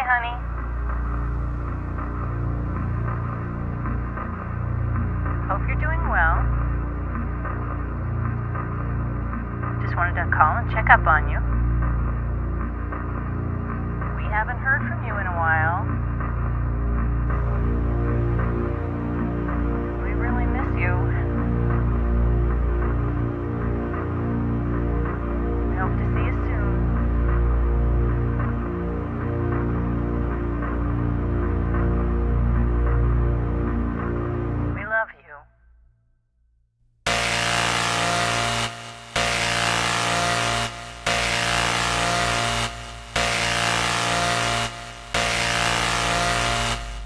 Hey, honey. Hope you're doing well. Just wanted to call and check up on you.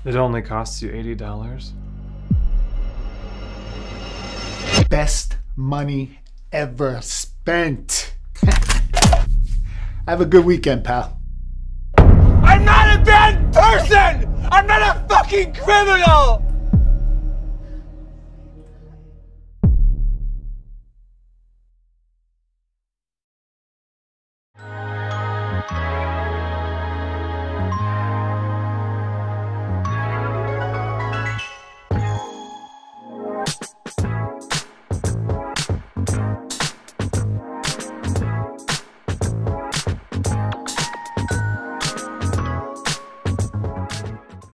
It only costs you $80. Best money ever spent. Have a good weekend, pal. I'm not a bad person! I'm not a fucking criminal!